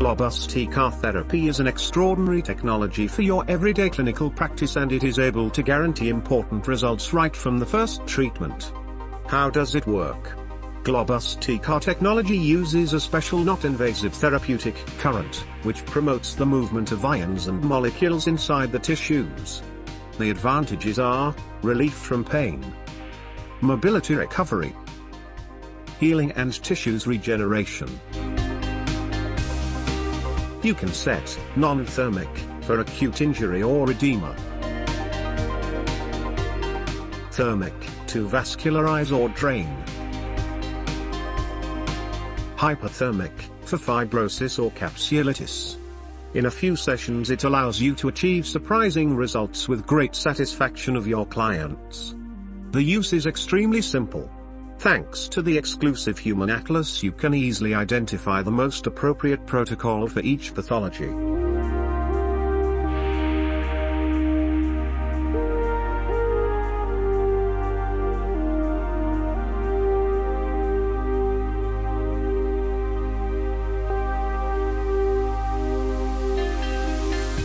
Globus TECAR therapy is an extraordinary technology for your everyday clinical practice and it is able to guarantee important results right from the first treatment. How does it work? Globus TECAR technology uses a special not-invasive therapeutic current, which promotes the movement of ions and molecules inside the tissues. The advantages are, relief from pain, mobility recovery, healing and tissues regeneration. You can set non-thermic for acute injury or edema. Thermic to vascularize or drain. Hyperthermic for fibrosis or capsulitis. In a few sessions it allows you to achieve surprising results with great satisfaction of your clients. The use is extremely simple. Thanks to the exclusive Human Atlas you can easily identify the most appropriate protocol for each pathology.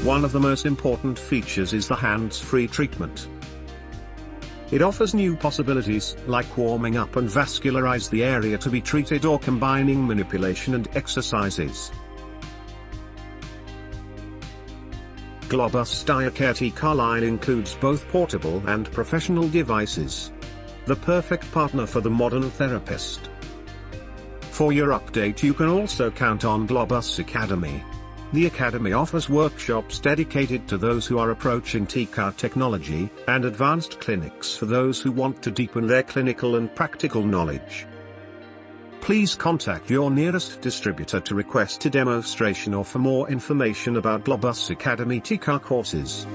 One of the most important features is the hands-free treatment. It offers new possibilities, like warming up and vascularize the area to be treated or combining manipulation and exercises. Globus Diacare TECAR line includes both portable and professional devices. The perfect partner for the modern therapist. For your update you can also count on Globus Academy. The Academy offers workshops dedicated to those who are approaching TECAR technology, and advanced clinics for those who want to deepen their clinical and practical knowledge. Please contact your nearest distributor to request a demonstration or for more information about Globus Academy TECAR courses.